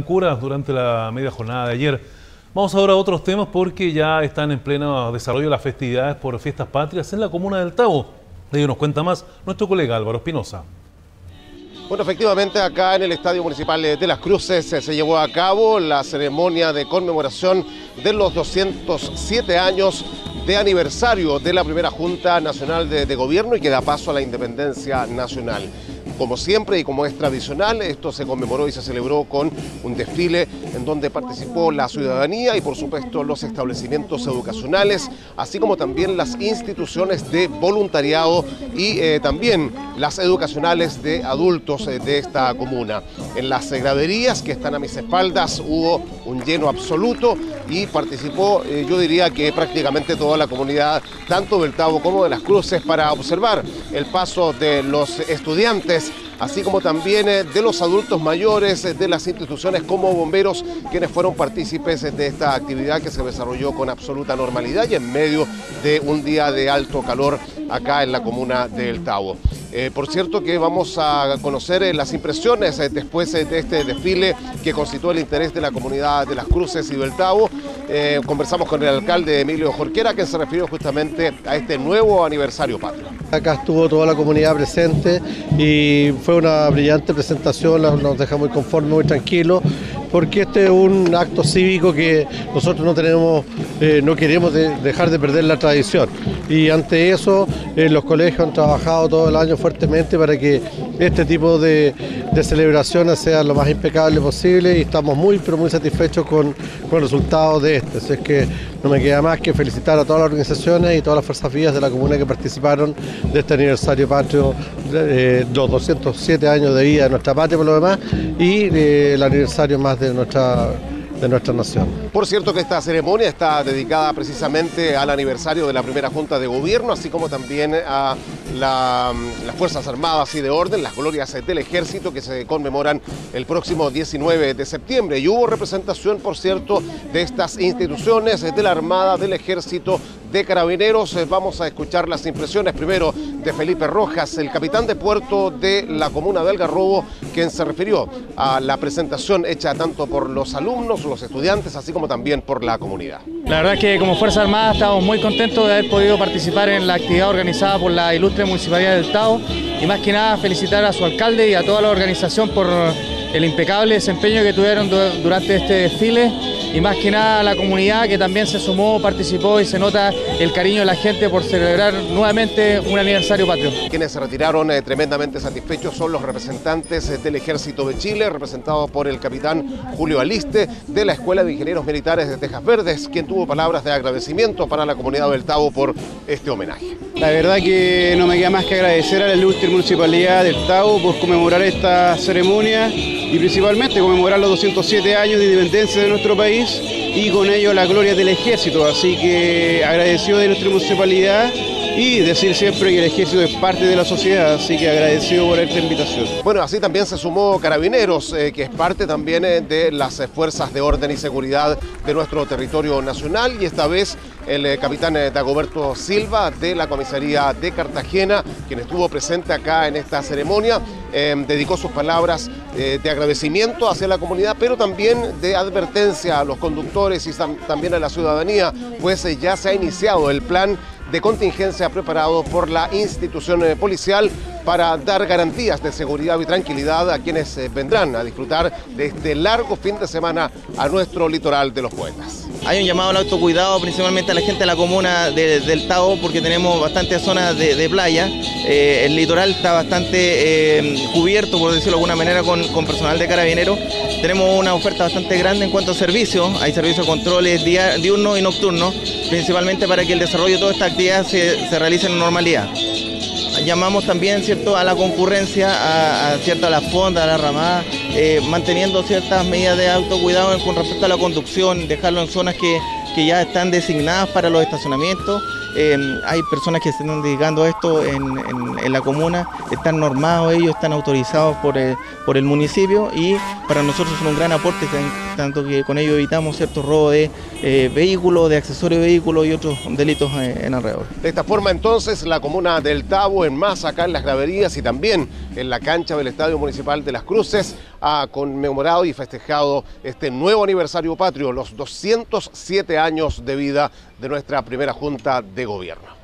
curas durante la media jornada de ayer. Vamos ahora a otros temas porque ya están en pleno desarrollo las festividades por fiestas patrias en la comuna del Tabo. De ello nos cuenta más nuestro colega Álvaro Espinosa. Bueno, efectivamente acá en el Estadio Municipal de Las Cruces se llevó a cabo la ceremonia de conmemoración de los 207 años de aniversario de la primera Junta Nacional de Gobierno y que da paso a la independencia nacional. Como siempre y como es tradicional, esto se conmemoró y se celebró con un desfile en donde participó la ciudadanía y por supuesto los establecimientos educacionales, así como también las instituciones de voluntariado y eh, también las educacionales de adultos eh, de esta comuna. En las graderías que están a mis espaldas hubo un lleno absoluto y participó, eh, yo diría que prácticamente toda la comunidad, tanto del Tabo como de las Cruces, para observar el paso de los estudiantes así como también eh, de los adultos mayores, de las instituciones como bomberos, quienes fueron partícipes de esta actividad que se desarrolló con absoluta normalidad y en medio de un día de alto calor acá en la comuna del Tavo. Eh, por cierto que vamos a conocer las impresiones después de este desfile que constituye el interés de la comunidad de Las Cruces y del Tavo. conversamos con el alcalde Emilio Jorquera, que se refirió justamente a este nuevo aniversario patrio. Acá estuvo toda la comunidad presente y fue una brillante presentación, nos deja muy conformes, muy tranquilos, porque este es un acto cívico que nosotros no tenemos, eh, no queremos dejar de perder la tradición. Y ante eso, eh, los colegios han trabajado todo el año fuertemente para que este tipo de, celebraciones sean lo más impecable posible y estamos muy, pero muy satisfechos con, el resultado de este. Así es que no me queda más que felicitar a todas las organizaciones y todas las fuerzas vivas de la comuna que participaron de este aniversario patrio, eh, los 207 años de vida de nuestra patria por lo demás, y eh, el aniversario más de nuestra de nuestra nación. Por cierto que esta ceremonia está dedicada precisamente al aniversario de la primera Junta de Gobierno, así como también a las Fuerzas Armadas y de Orden, las glorias del Ejército que se conmemoran el próximo 19 de septiembre. Y hubo representación, por cierto, de estas instituciones, de la Armada, del Ejército, de Carabineros. Eh, vamos a escuchar las impresiones primero de Felipe Rojas, el capitán de puerto de la comuna de Algarrobo, quien se refirió a la presentación hecha tanto por los alumnos, los estudiantes, así como también por la comunidad. La verdad es que como Fuerza Armada estamos muy contentos de haber podido participar en la actividad organizada por la ilustre Municipalidad del Tao y más que nada felicitar a su alcalde y a toda la organización por el impecable desempeño que tuvieron durante este desfile y más que nada la comunidad que también se sumó, participó y se nota el cariño de la gente por celebrar nuevamente un aniversario patrio. Quienes se retiraron eh, tremendamente satisfechos son los representantes eh, del Ejército de Chile, representados por el capitán Julio Aliste de la Escuela de Ingenieros Militares de Tejas Verdes, quien tuvo palabras de agradecimiento para la comunidad del Tavo por este homenaje. La verdad que no me queda más que agradecer a la ilustre municipalidad del Tavo por conmemorar esta ceremonia y principalmente conmemorar los 207 años de independencia de nuestro país please. Y con ello la gloria del ejército. Así que agradecido de nuestra municipalidad y decir siempre que el ejército es parte de la sociedad, así que agradecido por esta invitación. Bueno, así también se sumó Carabineros, eh, que es parte también eh, de las eh, fuerzas de orden y seguridad de nuestro territorio nacional y esta vez el capitán Dagoberto Silva de la comisaría de Cartagena, quien estuvo presente acá en esta ceremonia. Em, dedicó sus palabras eh, de agradecimiento hacia la comunidad, pero también de advertencia a los conductores y también a la ciudadanía, pues eh, ya se ha iniciado el plan de contingencia preparado por la institución eh, policial para dar garantías de seguridad y tranquilidad a quienes vendrán a disfrutar de este largo fin de semana a nuestro litoral de los poetas. Hay un llamado al autocuidado principalmente a la gente de la comuna del Tao porque tenemos bastantes zonas de, playa. Eh, el litoral está bastante eh, cubierto, por decirlo de alguna manera, con, personal de carabineros. Tenemos una oferta bastante grande en cuanto a servicios. Hay servicios de controles diurnos y nocturnos, principalmente para que el desarrollo de toda esta actividad se, realice en normalidad llamamos también cierto a la concurrencia, a, a, a la fonda, a la ramada, eh, manteniendo ciertas medidas de autocuidado con respecto a la conducción, dejarlo en zonas que, que ya están designadas para los estacionamientos. Eh, hay personas que se están dedicando a esto en, la comuna, están normados ellos, están autorizados por el, por el municipio y para nosotros son un gran aporte, tanto que con ello evitamos ciertos robos de eh, vehículos, de accesorios de vehículos y otros delitos en alrededor. De esta forma entonces la comuna del Tabo en más acá en las graverías y también en la cancha del Estadio Municipal de Las Cruces ha conmemorado y festejado este nuevo aniversario patrio, los 207 años de vida de nuestra primera Junta de Gobierno.